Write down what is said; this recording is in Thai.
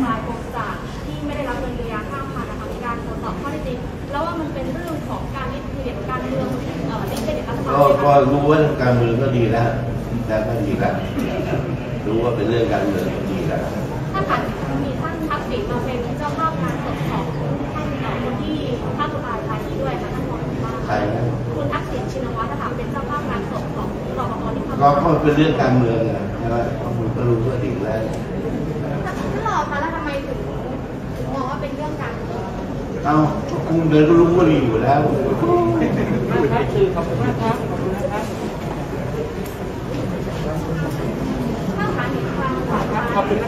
ำลายโครงจากที่ไม่ได้รับเงินเยียวยาข้ามพันนะคะมีการตรวจสอบข้อเท็จจริงแล้วว่ามันเป็นเรื่องของการลิดเครดิตการเมืองเอ่อลิดเครดิตรัฐบาลก็ก็รู้ว่าการเมืองก็ดีแล้วแล้วก็ดีแล้วรู้ว่าเป็นเรื่องการเมืองก็ดีแล้วท่านค่ะมีท่านทักษิณมาเป็นเจ้าภาพงานศพของท่านเอ่อคนที่ฆ่าตัวตายรายนี้ด้วยค่ะท่านมองว่าใครนะคุณทักษิณชินวัตรนะคะเป็นเจ้าภาพงานศพของรปภที่ฆ่าก็เป็นเรื่องการเมืองนะใช่ไหมคุณก็รู้ก็ดีแล้ว ท่านรอคะแล้วทำไมถึงถึงมองว่าเป็นเรื่องการเมือง เอ้าคุณเดินก็รู้ว่าดีอยู่แล้วขอบคุณมากครับขอบคุณนะครับขอบคุณครับ